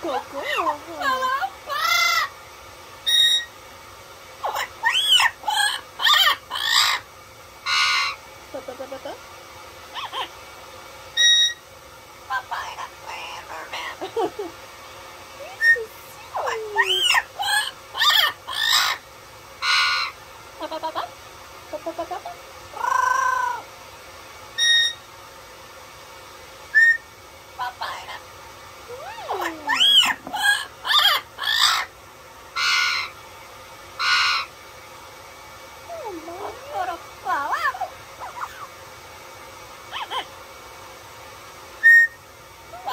Koko. Papa, Papa, papa. Papa, papa.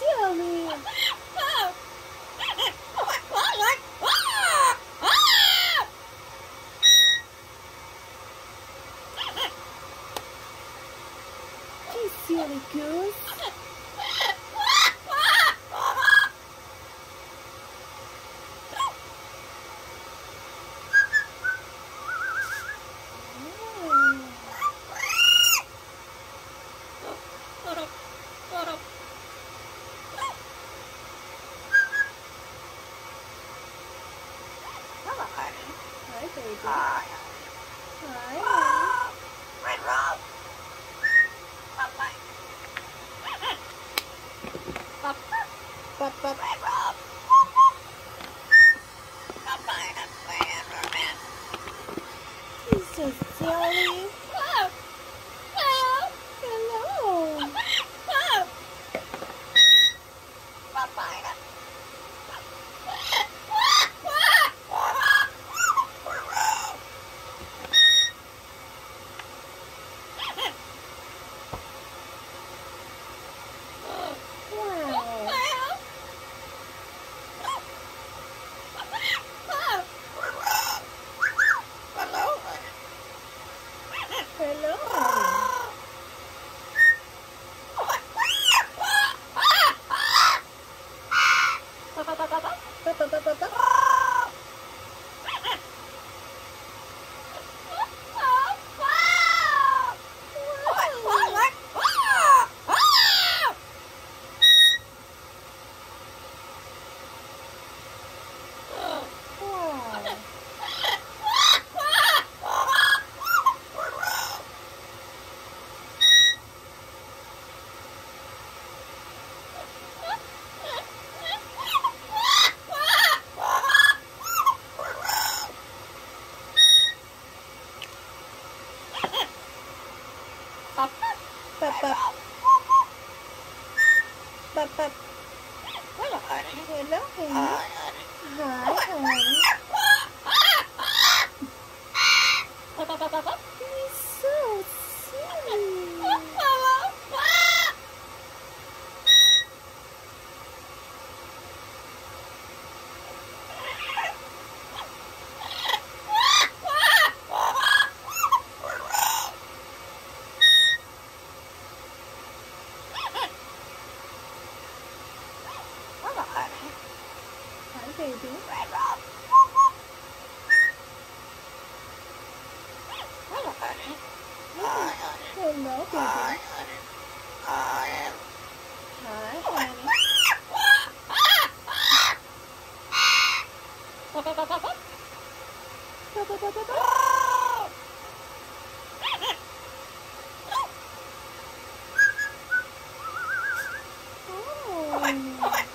silly. baby. Hi. Hi. Oh, Red Rob. Papa. Papa. Papa. Red Rob. ba ba ba pop, pop. Wala ka rin. Wala eh. Oh, my God.